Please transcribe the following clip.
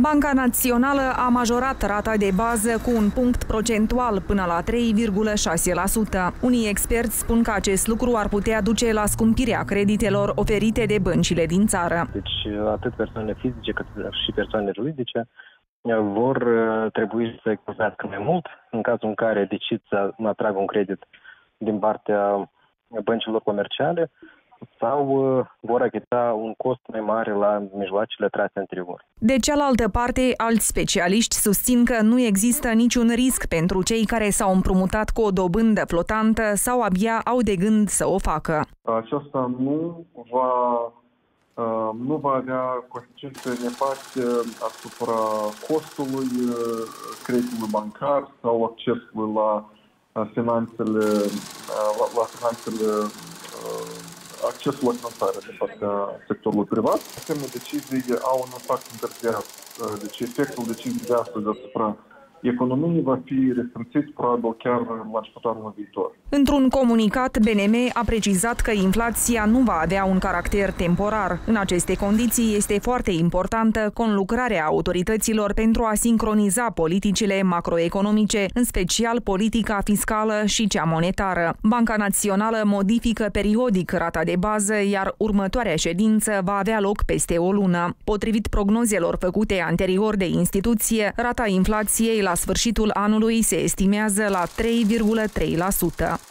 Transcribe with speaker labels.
Speaker 1: Banca Națională a majorat rata de bază cu un punct procentual până la 3,6%. Unii experți spun că acest lucru ar putea duce la scumpirea creditelor oferite de băncile din țară.
Speaker 2: Deci atât persoanele fizice cât și persoanele juridice vor uh, trebui să economisească mai mult în cazul în care decid să mă atrag un credit din partea băncilor comerciale sau uh, vor achita un cost mai mare la mijloacele trase anterior.
Speaker 1: De cealaltă parte, alți specialiști susțin că nu există niciun risc pentru cei care s-au împrumutat cu o dobândă flotantă sau abia au de gând să o facă.
Speaker 3: Aceasta nu va uh, nu va avea consecințe nefaste asupra costului uh, creditului bancar sau accesului la finanțele, la, la finanțele accesul la finanțare din partea sectorului privat. Asemenea, decizii au un impact întârziat. Deci efectul deciziei de astăzi asupra economiei va fi restrâmțit probabil chiar la începutul anului viitor.
Speaker 1: Într-un comunicat, BNM a precizat că inflația nu va avea un caracter temporar. În aceste condiții este foarte importantă conlucrarea autorităților pentru a sincroniza politicile macroeconomice, în special politica fiscală și cea monetară. Banca Națională modifică periodic rata de bază, iar următoarea ședință va avea loc peste o lună. Potrivit prognozelor făcute anterior de instituție, rata inflației la sfârșitul anului se estimează la 3,3%.